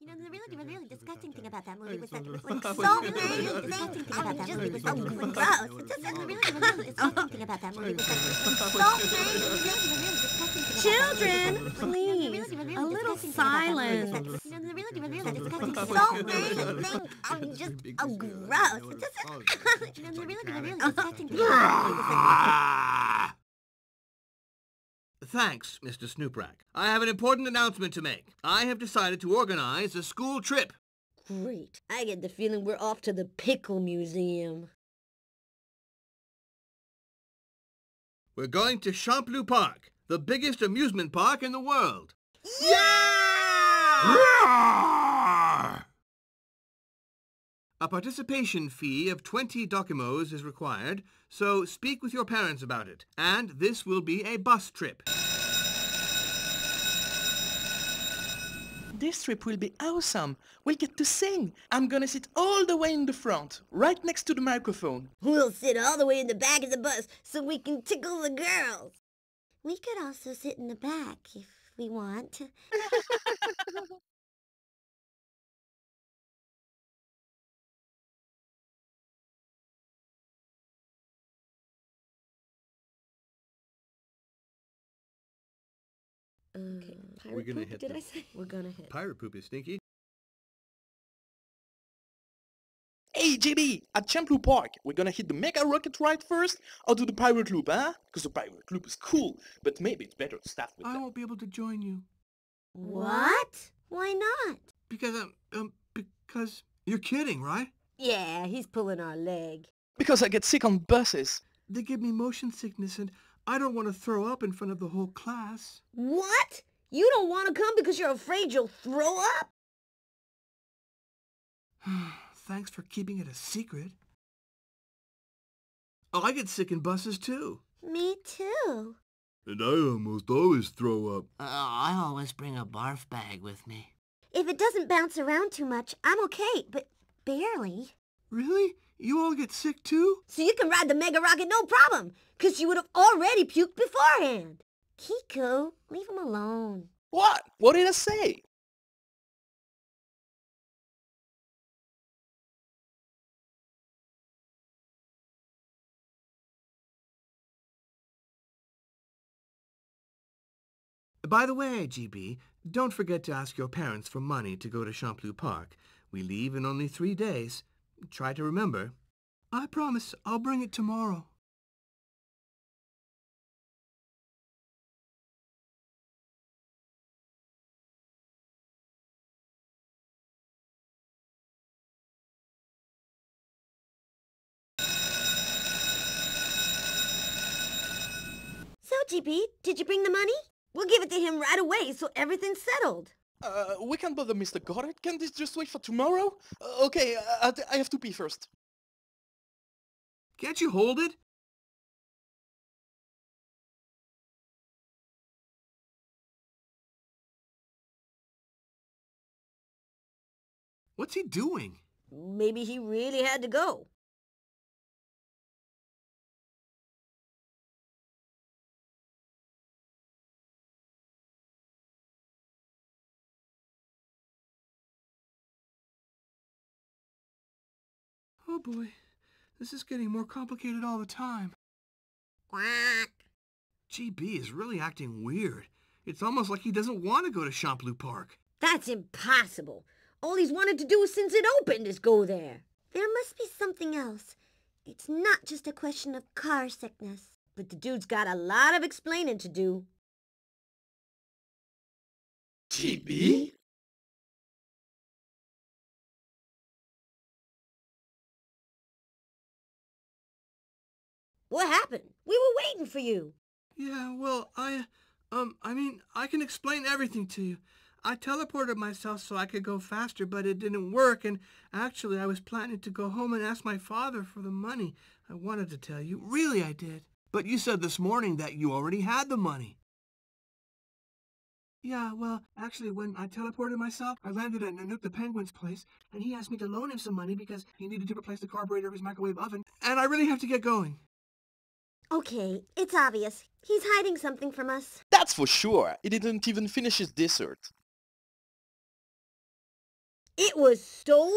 You know, the really, really, really disgusting thing about that movie was that it was Like, like so so many really things. disgusting thing about that Just movie was so because gross. it's It's just the really, really disgusting thing about that movie was that so many really, really disgusting thing Children, please, Really, really a little disgusting thing about that movie was silence. You know, the really, really, really disgusting So so many many things things just Big oh gross. It's just you know, the really, really, really disgusting thing about that movie was that Thanks, Mr. Snooprak. I have an important announcement to make. I have decided to organize a school trip. Great. I get the feeling we're off to the Pickle Museum. We're going to Champloo Park, the biggest amusement park in the world. A participation fee of 20 docimos is required, so speak with your parents about it. And this will be a bus trip. This trip will be awesome. We'll get to sing. I'm gonna sit all the way in the front, right next to the microphone. We'll sit all the way in the back of the bus so we can tickle the girls. We could also sit in the back if we want. Okay, pirate We're gonna poop, hit did the- I say? We're gonna hit. Pirate poop is stinky. Hey, GB, at Champloo Park, we're gonna hit the Mega Rocket ride first, or do the Pirate Loop, huh? Because the Pirate Loop is cool, but maybe it's better to start with I that. won't be able to join you What? Why not? because um, um because you're kidding, right? Yeah, he's pulling our leg. Because I get sick on buses. They give me motion sickness and I don't want to throw up in front of the whole class. What? You don't want to come because you're afraid you'll throw up? Thanks for keeping it a secret. Oh, I get sick in buses too. Me too. And I almost always throw up. Uh, I always bring a barf bag with me. If it doesn't bounce around too much, I'm okay, but barely. Really? You all get sick too? So you can ride the Mega Rocket no problem, because you would have already puked beforehand. Kiku, leave him alone. What? What did I say? By the way, GB, don't forget to ask your parents for money to go to Champloo Park. We leave in only three days. Try to remember. I promise I'll bring it tomorrow. So, GB, did you bring the money? We'll give it to him right away so everything's settled. Uh, we can't bother Mr. Goddard. Can this just wait for tomorrow? Uh, okay, uh, I have to pee first. Can't you hold it? What's he doing? Maybe he really had to go. Oh boy, this is getting more complicated all the time. Quack. GB is really acting weird. It's almost like he doesn't want to go to Champloo Park. That's impossible. All he's wanted to do since it opened is go there. There must be something else. It's not just a question of car sickness. But the dude's got a lot of explaining to do. GB? What happened? We were waiting for you. Yeah, well, I, um, I mean, I can explain everything to you. I teleported myself so I could go faster, but it didn't work, and actually I was planning to go home and ask my father for the money. I wanted to tell you. Really, I did. But you said this morning that you already had the money. Yeah, well, actually, when I teleported myself, I landed at Nanook the Penguin's place, and he asked me to loan him some money because he needed to replace the carburetor of his microwave oven, and I really have to get going. Okay, it's obvious. He's hiding something from us. That's for sure. He didn't even finish his dessert. It was stolen?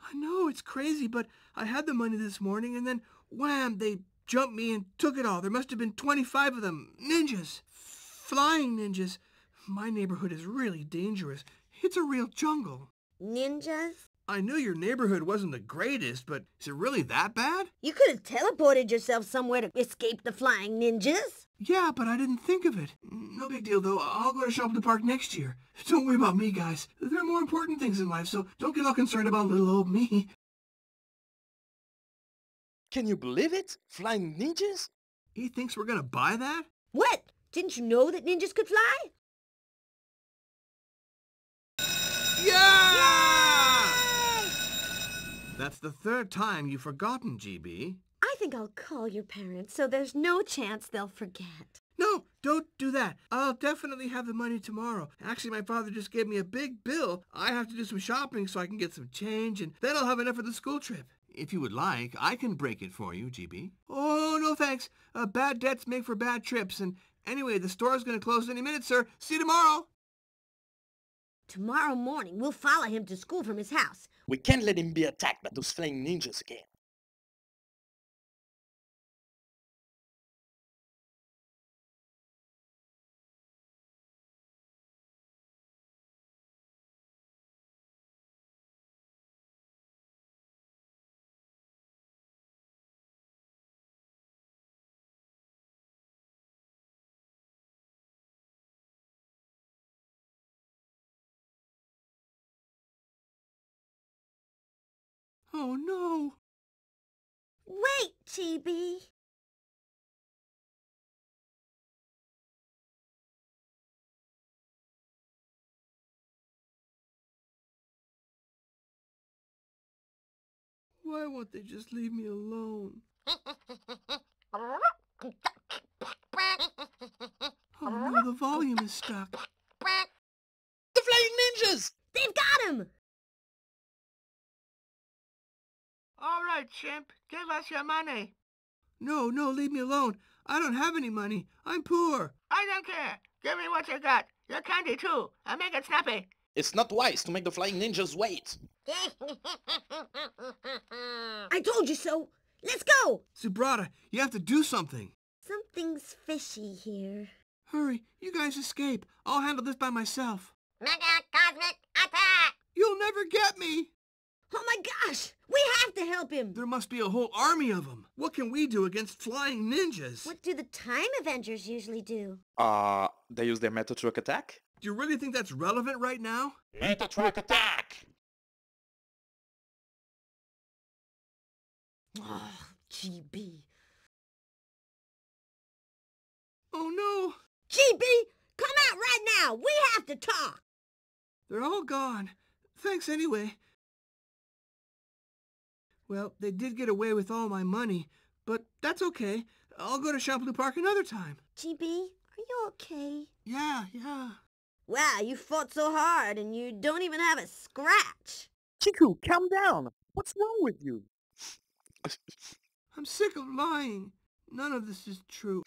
I know, it's crazy, but I had the money this morning and then wham, they jumped me and took it all. There must have been 25 of them. Ninjas. Flying ninjas. My neighborhood is really dangerous. It's a real jungle. Ninjas? I knew your neighborhood wasn't the greatest, but is it really that bad? You could have teleported yourself somewhere to escape the flying ninjas. Yeah, but I didn't think of it. No big deal, though. I'll go to Shop at the Park next year. Don't worry about me, guys. There are more important things in life, so don't get all concerned about little old me. Can you believe it? Flying ninjas? He thinks we're gonna buy that? What? Didn't you know that ninjas could fly? Yeah! That's the third time you've forgotten, GB. I think I'll call your parents so there's no chance they'll forget. No, don't do that. I'll definitely have the money tomorrow. Actually, my father just gave me a big bill. I have to do some shopping so I can get some change, and then I'll have enough for the school trip. If you would like, I can break it for you, GB. Oh, no thanks. Uh, bad debts make for bad trips, and anyway, the store's going to close any minute, sir. See you tomorrow. Tomorrow morning, we'll follow him to school from his house. We can't let him be attacked by those flying ninjas again. Oh, no. Wait, GB. Why won't they just leave me alone? Oh, no, the volume is stuck. The flying ninjas! They've got him! All right, chimp, give us your money. No, no, leave me alone. I don't have any money. I'm poor. I don't care. Give me what you got. Your candy, too, and make it snappy. It's not wise to make the flying ninjas wait. I told you so. Let's go. Subrata, you have to do something. Something's fishy here. Hurry, you guys escape. I'll handle this by myself. Mega Cosmic Attack! You'll never get me. Oh my gosh! We have to help him! There must be a whole army of them. What can we do against flying ninjas? What do the Time Avengers usually do? Uh, they use their Meta Truck attack? Do you really think that's relevant right now? Meta Truck attack! Oh, GB. Oh no, GB, come out right now! We have to talk! they're all gone. Thanks anyway. Well, they did get away with all my money, but that's okay. I'll go to Champloo Park another time. GB, are you okay? Yeah, yeah. Wow, you fought so hard and you don't even have a scratch. Chiku, calm down! What's wrong with you? I'm sick of lying. None of this is true.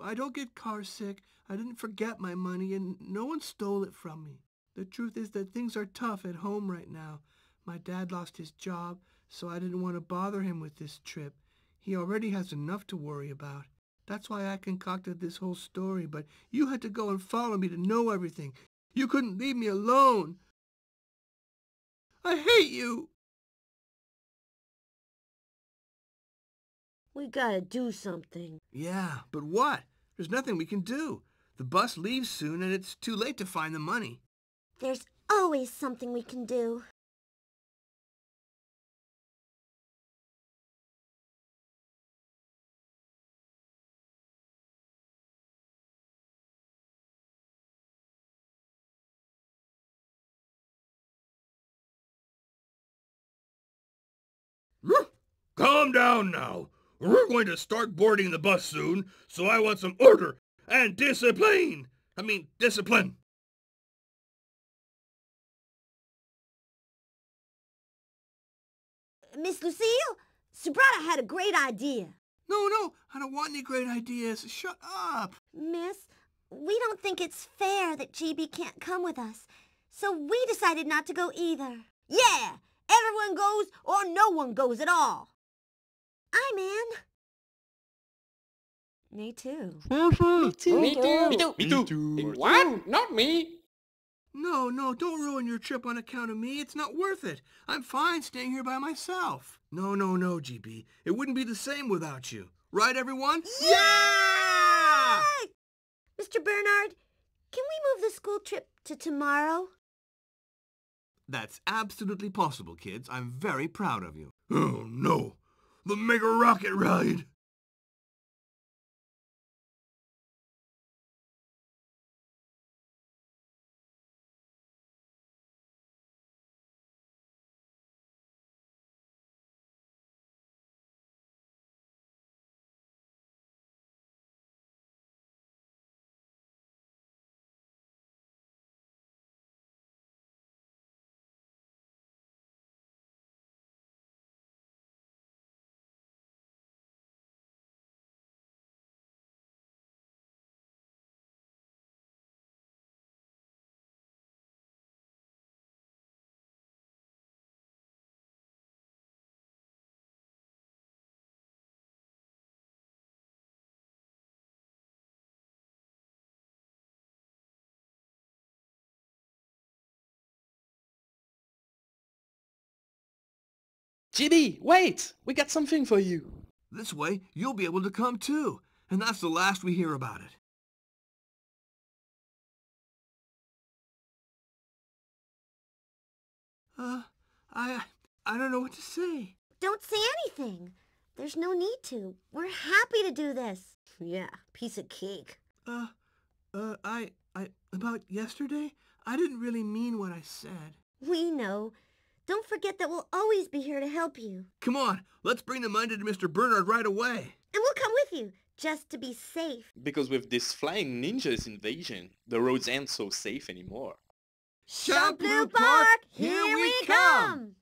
I don't get car sick. I didn't forget my money, and no one stole it from me. The truth is that things are tough at home right now. My dad lost his job, so I didn't want to bother him with this trip. He already has enough to worry about. That's why I concocted this whole story, but you had to go and follow me to know everything. You couldn't leave me alone. I hate you. We gotta do something. Yeah, but what? There's nothing we can do. The bus leaves soon and it's too late to find the money. There's always something we can do. Down now. We're going to start boarding the bus soon, so I want some order and discipline. I mean, discipline. Miss Lucille, Subrata had a great idea. No, no, I don't want any great ideas. Shut up. Miss, we don't think it's fair that GB can't come with us. So we decided not to go either. Yeah, everyone goes or no one goes at all. I'm in. Me mm-hmm. too. Me too. Me too. Me too. Me too. What? Not me. No, no, don't ruin your trip on account of me. It's not worth it. I'm fine staying here by myself. No, no, no, GB. It wouldn't be the same without you. Right, everyone? Yeah! Mr. Bernard, can we move the school trip to tomorrow? That's absolutely possible, kids. I'm very proud of you. Oh, no. The Mega Rocket Ride. GB, wait! We got something for you. This way, you'll be able to come too. And that's the last we hear about it. Uh, I, I don't know what to say. Don't say anything. There's no need to. We're happy to do this. Yeah, piece of cake. Uh, uh, I, I, about yesterday, I didn't really mean what I said. We know. Don't forget that we'll always be here to help you. Come on, let's bring the money to Mr. Bernard right away. And we'll come with you, just to be safe. Because with this flying ninjas invasion, the roads aren't so safe anymore. Champloo Blue Park, Park, here here we we come. come.